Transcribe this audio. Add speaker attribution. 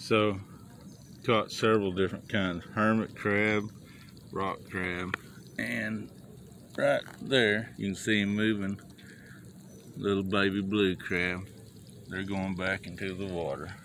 Speaker 1: So, caught several different kinds. Hermit crab, rock crab, and right there, you can see him moving. Little baby blue crab. They're going back into the water.